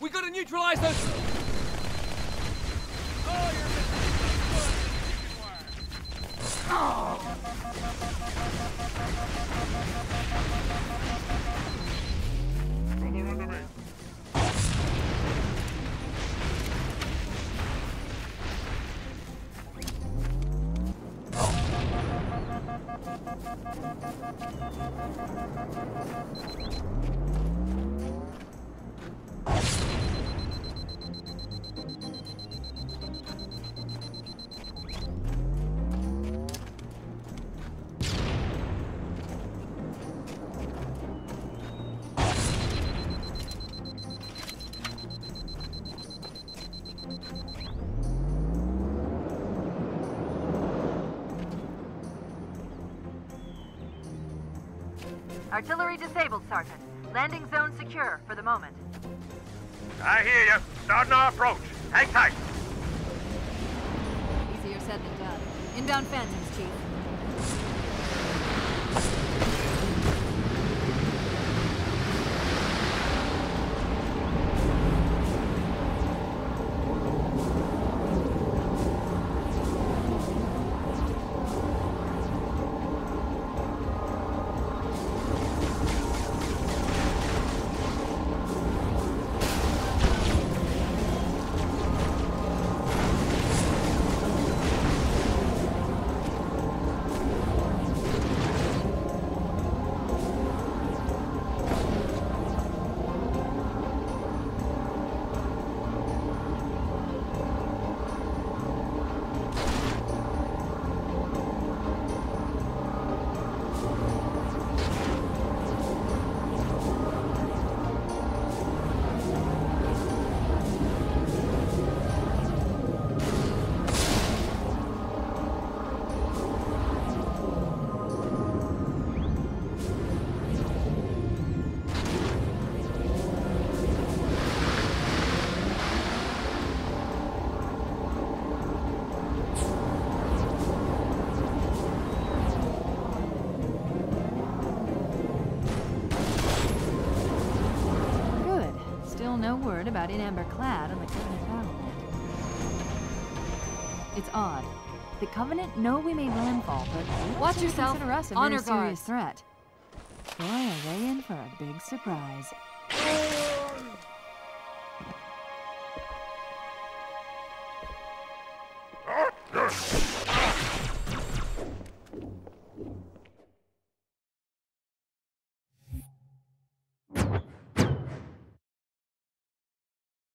We gotta neutralize those... Oh, you're missing one. Brother. Artillery disabled, Sergeant. Landing zone secure for the moment. I hear you. Starting our approach. Hang tight. Easier said than done. Inbound phantoms, Chief. Word about In Amber Clad on the Covenant battlefield. It's odd. The Covenant know we made landfall, but Watch yourself. consider us a Honor very serious threat. Boy, are they in for a big surprise.